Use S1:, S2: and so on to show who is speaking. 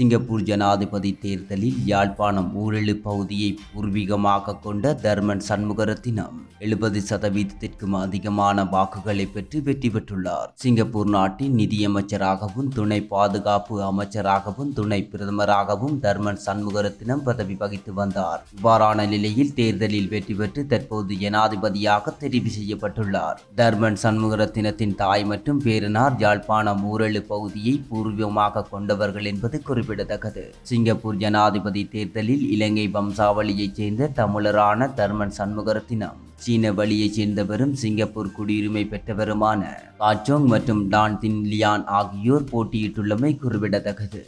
S1: Singapore ஜனாதிபதி தேர்தலில் யாழ்ப்பாணம் ஊரெழு பகுதியை பூர்வீகமாக கொண்ட தர்மன் சண்முகரத்தினம் எழுபது சதவீதத்திற்கும் அதிகமான வாக்குகளை பெற்று வெற்றி பெற்றுள்ளார். சிங்கப்பூர் நாட்டின் நிதியமைச்சராகவும் துணை பாதுகாப்பு அமைச்சராகவும் துணை பிரதமராகவும் தர்மன் சண்முகரத்தினம் பதவி வகித்து வந்தார். இவ்வாறான நிலையில் தேர்தலில் வெற்றி பெற்று தற்போது ஜனாதிபதியாக தெரிவு செய்யப்பட்டுள்ளார். தர்மன் சண்முகரத்தினத்தின் தாய் மற்றும் பேரனார் யாழ்ப்பாணம் ஊரழு பகுதியை பூர்வீகமாக கொண்டவர்கள் என்பது குறிப்பிடத்தக்கது. சிங்கப்பூர் ஜனாதிபதி தேர்தலில் இலங்கை வம்சாவளியைச் சேர்ந்த தமிழரான தர்மன் சண்முகரத்தினம் சீன வழியைச் சேர்ந்தவரும் சிங்கப்பூர் குடியுரிமை பெற்றவருமான காச்சோங் மற்றும் டான் தின் லியான் ஆகியோர் போட்டியிட்டுள்ளமை குறிப்பிடத்தக்கது.